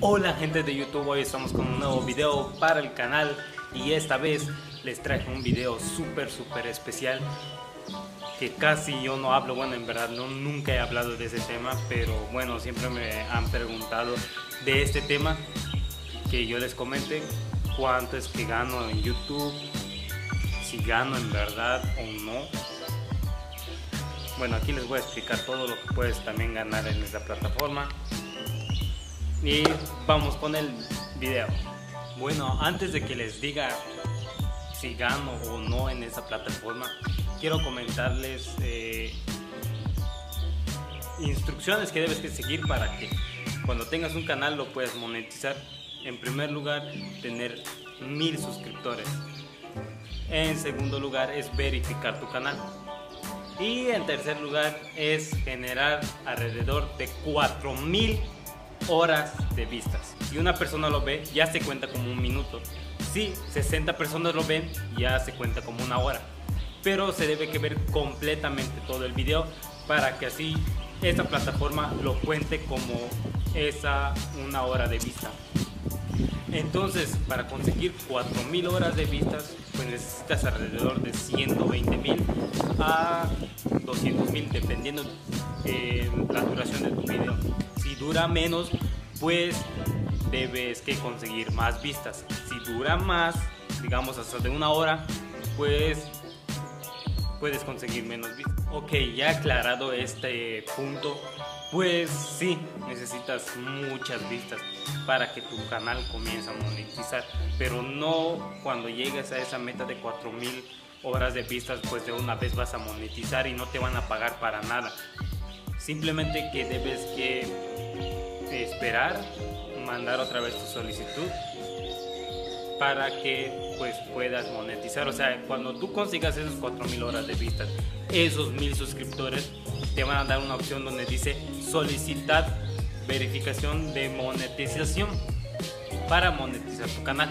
Hola gente de YouTube, hoy estamos con un nuevo video para el canal y esta vez les traje un video súper súper especial que casi yo no hablo, bueno en verdad no, nunca he hablado de ese tema, pero bueno siempre me han preguntado de este tema que yo les comente cuánto es que gano en YouTube, si gano en verdad o no. Bueno aquí les voy a explicar todo lo que puedes también ganar en esta plataforma y vamos con el video. Bueno, antes de que les diga si gano o no en esa plataforma, quiero comentarles eh, instrucciones que debes seguir para que cuando tengas un canal lo puedas monetizar. En primer lugar, tener mil suscriptores. En segundo lugar, es verificar tu canal. Y en tercer lugar, es generar alrededor de 4000 horas de vistas. Si una persona lo ve, ya se cuenta como un minuto. Si 60 personas lo ven, ya se cuenta como una hora. Pero se debe que ver completamente todo el video para que así esta plataforma lo cuente como esa una hora de vista. Entonces, para conseguir 4000 horas de vistas, pues necesitas alrededor de 120.000 a 200.000 dependiendo de la duración de tu video dura menos, pues debes que conseguir más vistas. Si dura más, digamos hasta de una hora, pues puedes conseguir menos vistas. Ok, ya aclarado este punto, pues sí, necesitas muchas vistas para que tu canal comience a monetizar, pero no cuando llegues a esa meta de 4000 horas de vistas, pues de una vez vas a monetizar y no te van a pagar para nada. Simplemente que debes que esperar, mandar otra vez tu solicitud para que pues puedas monetizar. O sea, cuando tú consigas esos 4000 horas de vistas, esos 1000 suscriptores, te van a dar una opción donde dice solicitar verificación de monetización para monetizar tu canal.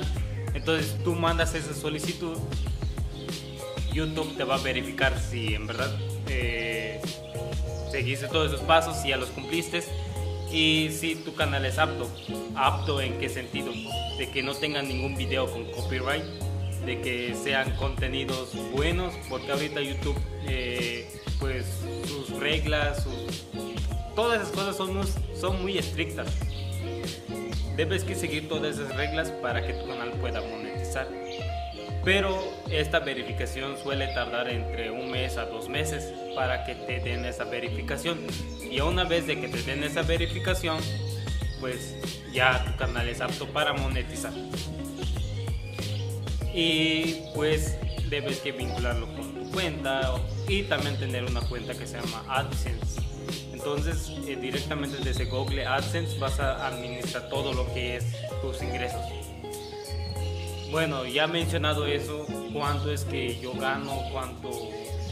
Entonces tú mandas esa solicitud, YouTube te va a verificar si en verdad eh, seguiste todos esos pasos, si ya los cumpliste y si tu canal es apto. ¿Apto en qué sentido? De que no tengan ningún video con copyright, de que sean contenidos buenos, porque ahorita YouTube, eh, pues sus reglas, todas esas cosas son, son muy estrictas. Debes que seguir todas esas reglas para que tu canal pueda monetizar pero esta verificación suele tardar entre un mes a dos meses para que te den esa verificación. Y una vez de que te den esa verificación pues ya tu canal es apto para monetizar. Y pues debes que vincularlo con tu cuenta y también tener una cuenta que se llama AdSense. Entonces eh, directamente desde Google AdSense vas a administrar todo lo que es tus ingresos bueno, ya mencionado eso, cuánto es que yo gano, cuánto,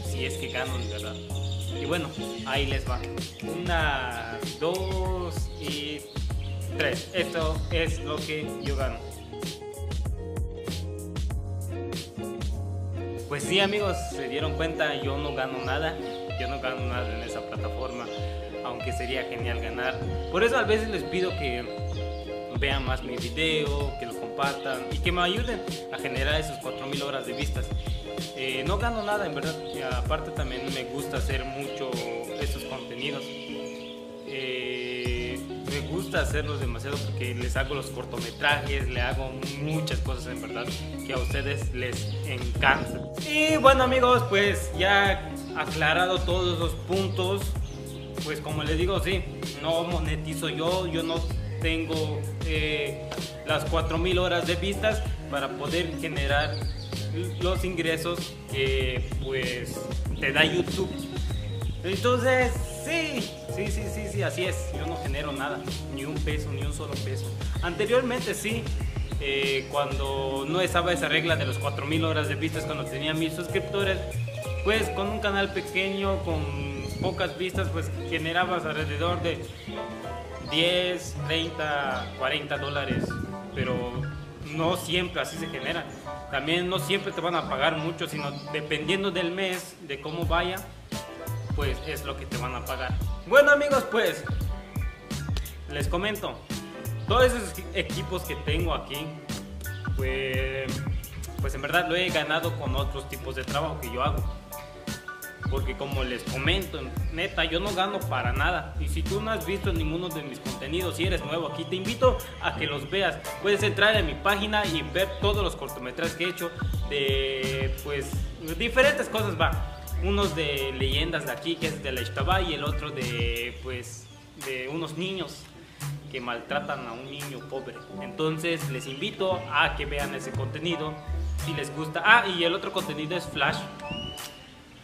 si es que gano de verdad. Y bueno, ahí les va. Una, dos y tres. Esto es lo que yo gano. Pues sí amigos, se dieron cuenta, yo no gano nada, yo no gano nada en esa plataforma, aunque sería genial ganar. Por eso a veces les pido que vean más mi video, y que me ayuden a generar esos 4000 horas de vistas. Eh, no gano nada en verdad, aparte también me gusta hacer mucho estos contenidos. Eh, me gusta hacerlos demasiado porque les hago los cortometrajes, le hago muchas cosas en verdad que a ustedes les encantan. Y bueno amigos, pues ya aclarado todos los puntos, pues como les digo, sí, no monetizo yo, yo no tengo eh, las 4.000 horas de vistas para poder generar los ingresos que pues te da YouTube. Entonces, sí, sí, sí, sí, sí, así es. Yo no genero nada, ni un peso, ni un solo peso. Anteriormente sí, eh, cuando no estaba esa regla de los 4.000 horas de vistas, cuando tenía mil suscriptores, pues con un canal pequeño, con pocas vistas, pues generabas alrededor de 10, 30, 40 dólares, pero no siempre así se genera. También no siempre te van a pagar mucho, sino dependiendo del mes, de cómo vaya, pues es lo que te van a pagar. Bueno amigos, pues les comento, todos esos equipos que tengo aquí, pues, pues en verdad lo he ganado con otros tipos de trabajo que yo hago. Porque como les comento, neta, yo no gano para nada. Y si tú no has visto ninguno de mis contenidos, si eres nuevo aquí, te invito a que los veas. Puedes entrar en mi página y ver todos los cortometrajes que he hecho de, pues, diferentes cosas, va. Unos de leyendas de aquí, que es de la Ixtabá, y el otro de, pues, de unos niños que maltratan a un niño pobre. Entonces les invito a que vean ese contenido si les gusta. Ah, y el otro contenido es Flash,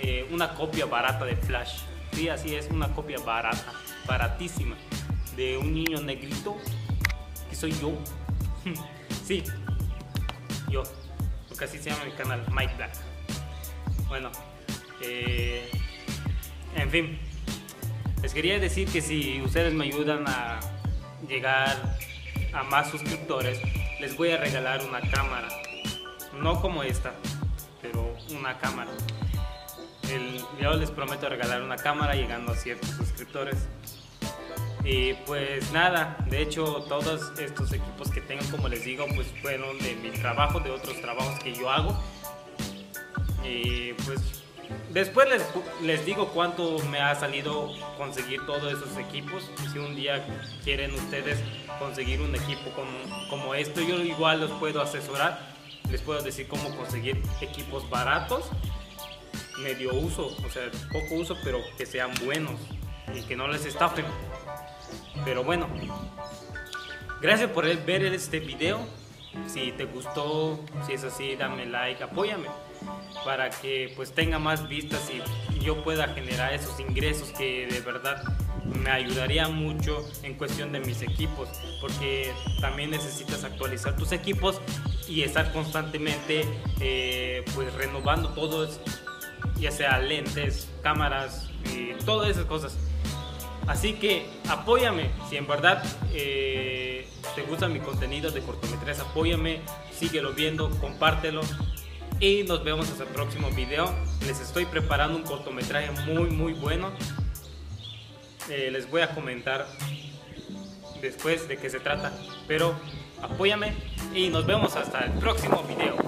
eh, una copia barata de Flash. Sí, así es, una copia barata, baratísima, de un niño negrito, que soy yo. sí, yo, porque así se llama mi canal, Mike Black. Bueno, eh, en fin, les quería decir que si ustedes me ayudan a llegar a más suscriptores, les voy a regalar una cámara. No como esta, pero una cámara. Yo les prometo regalar una cámara llegando a ciertos suscriptores. Y pues nada, de hecho todos estos equipos que tengo, como les digo, pues fueron de mi trabajo, de otros trabajos que yo hago. Y pues Después les, les, digo cuánto me ha salido conseguir todos esos equipos. Si un día quieren ustedes conseguir un equipo como, como esto, yo igual los puedo asesorar. Les puedo decir cómo conseguir equipos baratos, medio uso, o sea, poco uso, pero que sean buenos y que no les estafen. Pero bueno, gracias por ver este video. Si te gustó, si es así, dame like, apóyame para que pues tenga más vistas y yo pueda generar esos ingresos que de verdad me ayudaría mucho en cuestión de mis equipos porque también necesitas actualizar tus equipos y estar constantemente eh, pues renovando todos ya sea lentes cámaras y todas esas cosas así que apóyame si en verdad eh, te gusta mi contenido de cortometrajes apóyame síguelo viendo compártelo y nos vemos hasta el próximo video. Les estoy preparando un cortometraje muy muy bueno. Eh, les voy a comentar después de qué se trata, pero apóyame y nos vemos hasta el próximo video.